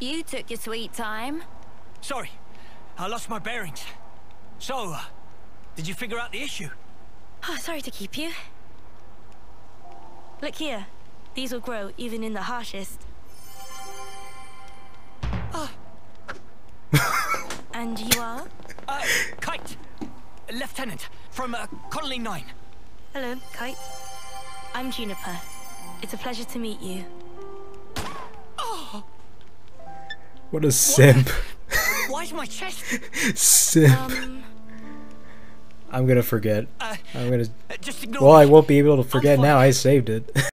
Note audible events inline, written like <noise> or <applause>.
You took your sweet time. Sorry, I lost my bearings. So, uh, did you figure out the issue? Oh, sorry to keep you. Look here. These will grow even in the harshest. and you are? Uh, Kite! Lieutenant, from uh, Colony 9. Hello, Kite. I'm Juniper. It's a pleasure to meet you. What a simp. Why is my chest? simp. Um, I'm gonna forget. Uh, I'm gonna. uh, just ignore Well, I won't be able to forget now. I saved it. <laughs>